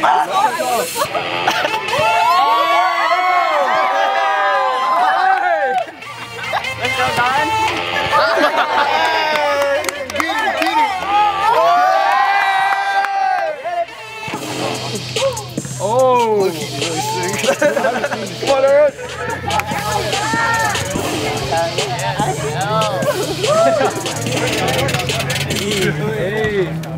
Let's go. Oh! Hey.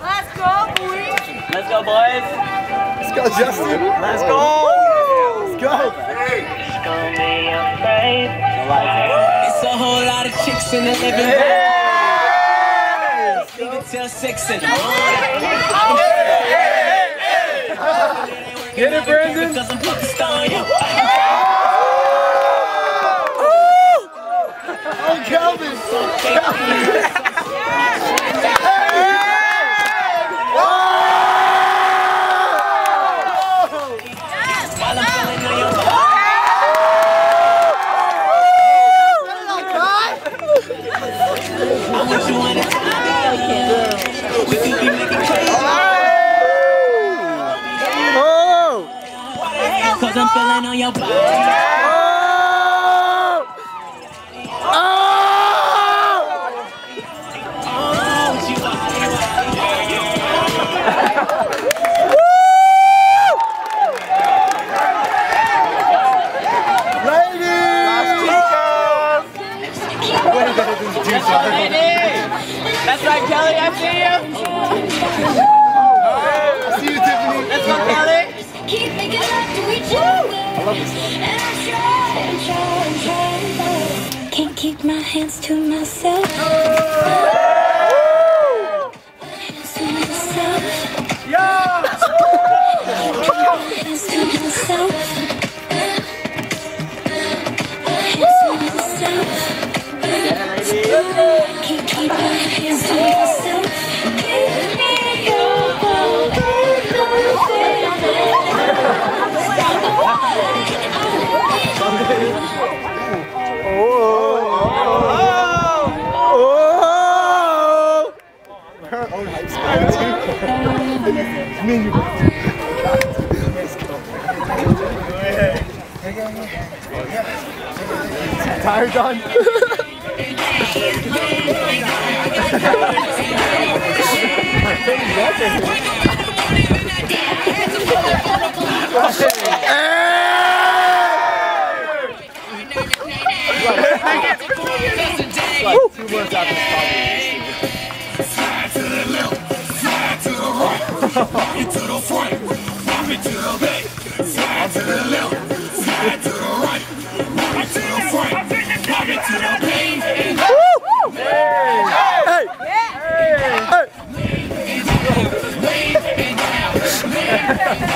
Let's go, boys. Let's go, boys. Let's go, Justin! Let's go. Let's go! It's a whole lot of chicks in the living room. Hey! Even till six in the morning. Get it, Brandon! Because I'm focused on you. Oh, Calvin! While I'm feeling on your body. I want you on the time. We could be making crazy. Oh! Cause I'm feeling on your body. Oh, what you body, body. That's right, Kelly. I see you. See you, Tiffany. Let's go, Kelly. I love this song. And I try and try and try. Can't keep my hands to myself. Hands to myself. Hands to myself. Hands to myself. Can't keep my hands to myself. Me and you. Tired, Don? Two months after to the left, side to the left, side to the right, right to the front, right to the pain. Hey! Hey! Hey! Hey!